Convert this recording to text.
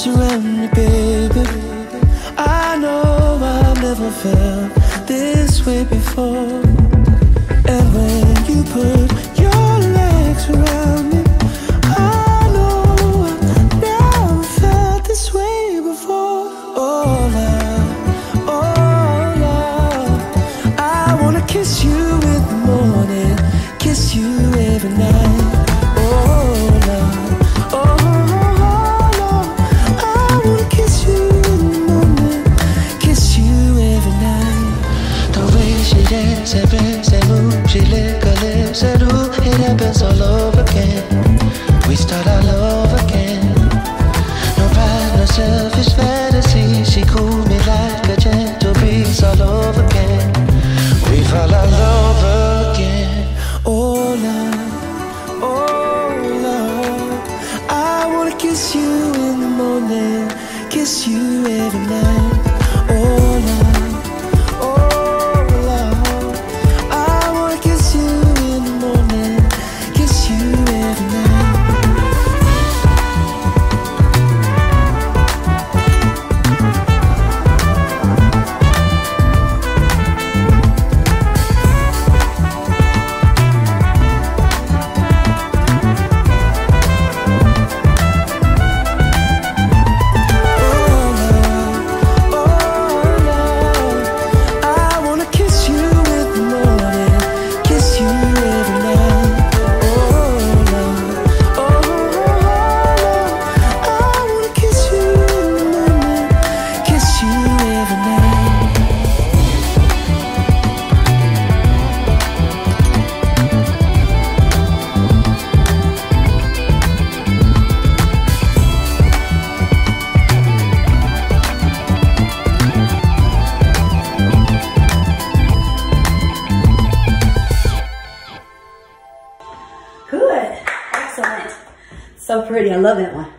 Surround me, baby. I know I've never felt this way before. And when you put your legs around me I know I've never felt this way before. Oh love, oh love I wanna kiss you in the morning Kiss you every night. She lick her lips and ooh, it happens all over again. We start all over again. No pride, no selfish fantasy. She cool me like a gentle breeze all over again. We fall all over again. Oh love, oh love. I wanna kiss you in the morning, kiss you every night. Good. Excellent. So pretty. I love that one.